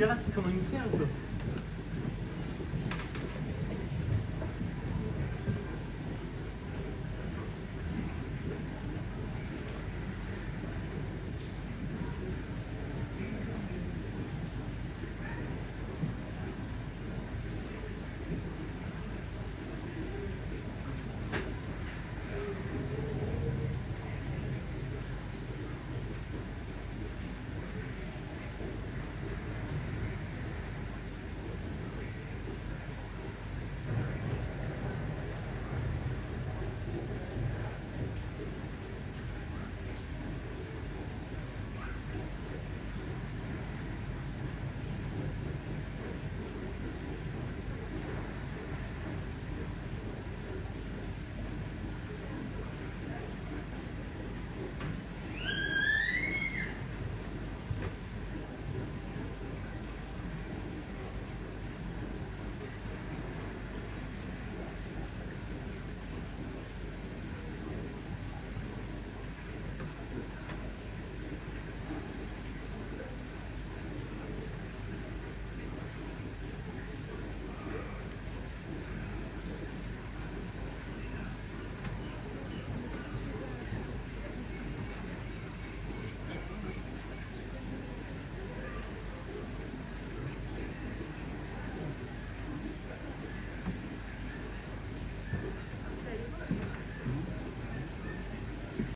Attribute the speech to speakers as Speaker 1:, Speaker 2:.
Speaker 1: ragazzi come mi inserto.